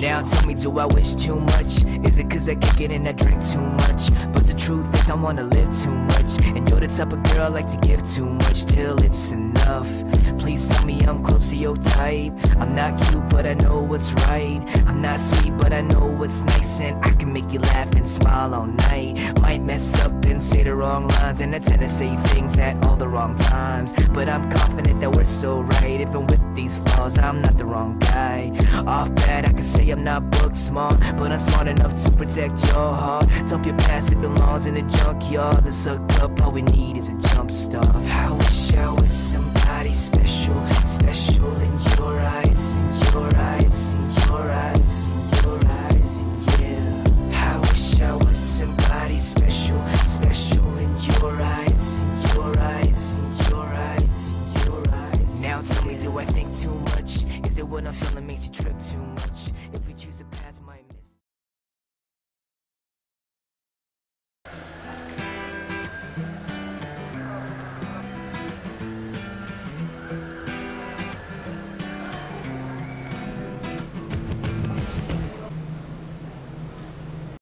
Now tell me, do I wish too much? Is it cause I kick it and I drink too much? But the truth is, I wanna live too much. And you're the type of girl I like to give too much till it's enough. Please tell me I'm close to your type. I'm not cute, but I know what's right. I'm not sweet, but I know what's nice. And I can make you laugh and smile all night. Might mess up and say the wrong lines. And I tend to say things at all the wrong times. But I'm confident that we're so right. Even with these flaws, I'm not the wrong guy. Off bat, I can say I'm not book smart. But I'm smart enough to protect your heart. Dump your past, it belongs in the junkyard. Let's up, all we need is a jump start. I wish I was somebody special, special do I? Is it makes you trip too much?